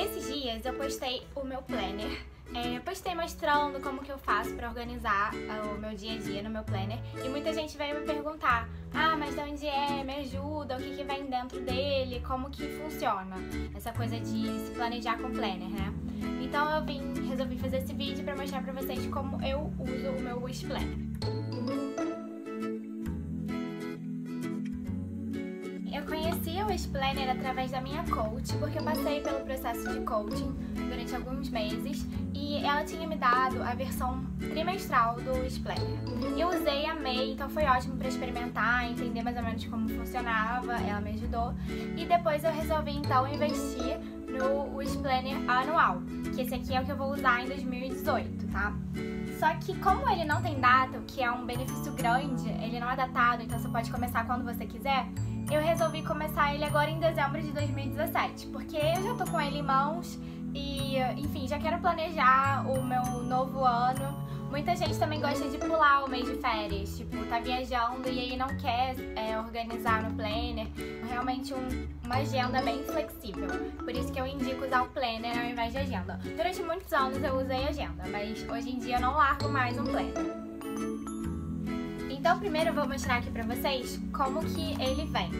Esses dias eu postei o meu planner. É, postei mostrando como que eu faço para organizar ah, o meu dia a dia no meu planner e muita gente veio me perguntar ah, mas de onde é? Me ajuda, o que, que vem dentro dele, como que funciona essa coisa de se planejar com planner, né? Então eu vim, resolvi fazer esse vídeo para mostrar para vocês como eu uso o meu Wish Planner. O Planner através da minha coach, porque eu passei pelo processo de coaching durante alguns meses e ela tinha me dado a versão trimestral do Wish Planner. Eu usei, amei, então foi ótimo para experimentar, entender mais ou menos como funcionava, ela me ajudou. E depois eu resolvi então investir no Wish Planner anual, que esse aqui é o que eu vou usar em 2018, tá? Só que como ele não tem data, o que é um benefício grande, ele não é datado, então você pode começar quando você quiser, eu resolvi começar ele agora em dezembro de 2017, porque eu já tô com ele em mãos e, enfim, já quero planejar o meu novo ano. Muita gente também gosta de pular o mês de férias, tipo, tá viajando e aí não quer é, organizar no planner. Realmente um, uma agenda bem flexível. Por isso que eu indico usar o planner ao invés de agenda. Durante muitos anos eu usei agenda, mas hoje em dia eu não largo mais um planner. Então primeiro eu vou mostrar aqui pra vocês como que ele vem.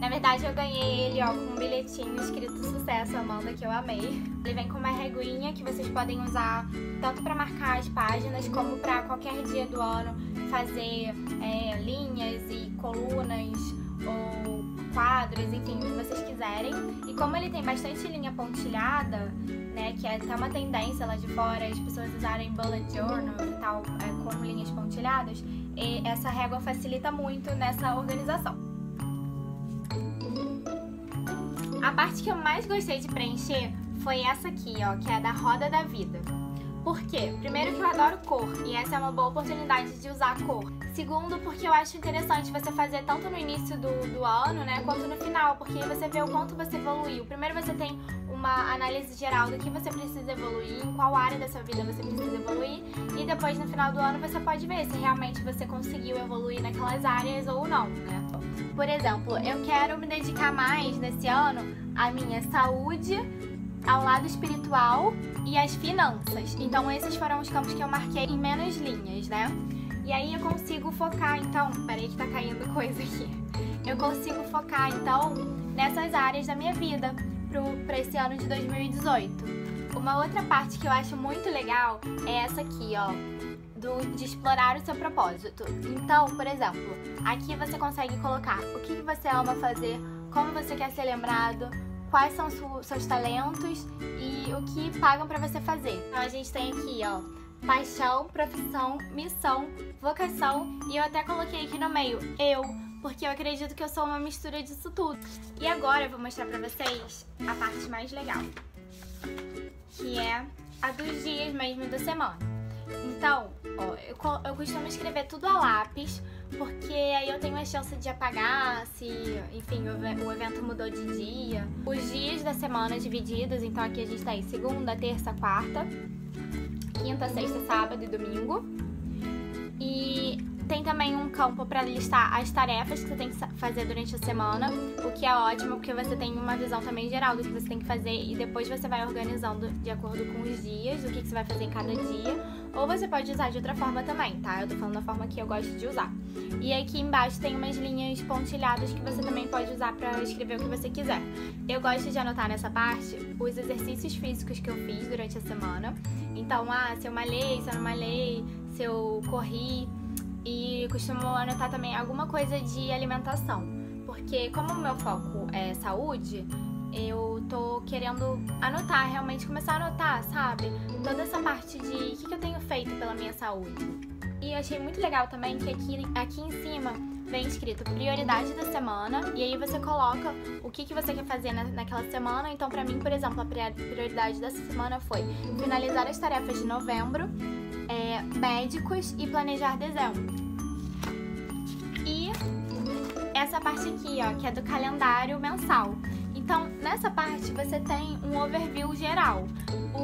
Na verdade, eu ganhei ele ó, com um bilhetinho escrito Sucesso Amanda, que eu amei. Ele vem com uma reguinha que vocês podem usar tanto para marcar as páginas, como para qualquer dia do ano fazer é, linhas e colunas ou quadros, enfim, o que vocês quiserem. E como ele tem bastante linha pontilhada, né, que é até uma tendência lá de fora, as pessoas usarem bullet journals e tal, é, com linhas pontilhadas, essa régua facilita muito nessa organização. A parte que eu mais gostei de preencher foi essa aqui, ó, que é da roda da vida. Por quê? Primeiro que eu adoro cor e essa é uma boa oportunidade de usar cor. Segundo, porque eu acho interessante você fazer tanto no início do, do ano, né, quanto no final, porque você vê o quanto você evoluiu. Primeiro você tem uma análise geral do que você precisa evoluir, em qual área da sua vida você precisa evoluir, e depois no final do ano você pode ver se realmente você conseguiu evoluir naquelas áreas ou não, né? Por exemplo, eu quero me dedicar mais nesse ano à minha saúde, ao lado espiritual e às finanças. Então, esses foram os campos que eu marquei em menos linhas, né? E aí eu consigo focar, então, peraí que tá caindo coisa aqui. Eu consigo focar, então, nessas áreas da minha vida para esse ano de 2018. Uma outra parte que eu acho muito legal é essa aqui, ó do, de explorar o seu propósito. Então, por exemplo, aqui você consegue colocar o que você ama fazer, como você quer ser lembrado, quais são seus talentos e o que pagam para você fazer. Então, a gente tem aqui, ó, paixão, profissão, missão, vocação e eu até coloquei aqui no meio eu, porque eu acredito que eu sou uma mistura disso tudo. E agora eu vou mostrar para vocês a parte mais legal, que é a dos dias mesmo da semana. Então, ó, eu, eu costumo escrever tudo a lápis, porque aí eu tenho a chance de apagar se, enfim, o, evento mudou de dia. Os dias da semana divididos, então aqui a gente tem segunda, terça, quarta, quinta, sexta, sábado e domingo. E tem também um campo para listar as tarefas que você tem que fazer durante a semana, o que é ótimo porque você tem uma visão também geral do que você tem que fazer e depois você vai organizando de acordo com os dias, o que, você vai fazer em cada dia. Ou você pode usar de outra forma também, tá? Eu tô falando da forma que eu gosto de usar. E aqui embaixo tem umas linhas pontilhadas que você também pode usar para escrever o que você quiser. Eu gosto de anotar nessa parte os exercícios físicos que eu fiz durante a semana. Então, ah, se eu malhei, se eu não malhei, se eu corri, e costumo anotar também alguma coisa de alimentação, porque como o meu foco é saúde, eu tô querendo anotar, realmente começar a anotar, sabe? Toda essa parte de o que, que eu tenho feito pela minha saúde. E eu achei muito legal também que aqui, aqui em cima vem escrito prioridade da semana e aí você coloca o que, que você quer fazer na, naquela semana. Então, para mim, por exemplo, a prioridade dessa semana foi finalizar as tarefas de novembro, é, médicos e planejar dezembro. E essa parte aqui, ó, que é do calendário mensal. Então, nessa parte você tem um overview geral.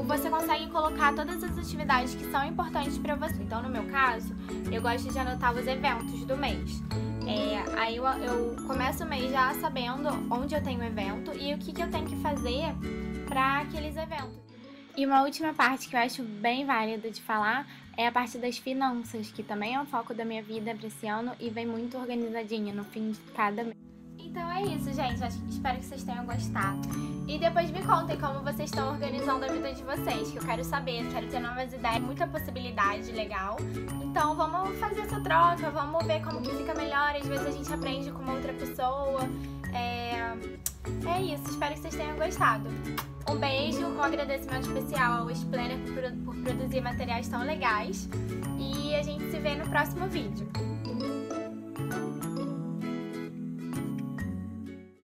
Você consegue colocar todas as atividades que são importantes para você. Então, no meu caso, eu gosto de anotar os eventos do mês. É, aí eu, eu, começo o mês já sabendo onde eu tenho evento e o que, que eu tenho que fazer para aqueles eventos. E uma última parte que eu acho bem válida de falar é a parte das finanças, que também é um foco da minha vida para esse ano e vem muito organizadinha no fim de cada mês. Então é isso, gente. Espero que vocês tenham gostado. E depois me contem como vocês estão organizando a vida de vocês, que eu quero saber, quero ter novas ideias, muita possibilidade legal. Então vamos fazer essa troca, vamos ver como que fica melhor. Às vezes a gente aprende com uma outra pessoa. É, é isso, espero que vocês tenham gostado. Um beijo, um agradecimento especial ao por, por produzir materiais tão legais. E a gente se vê no próximo vídeo.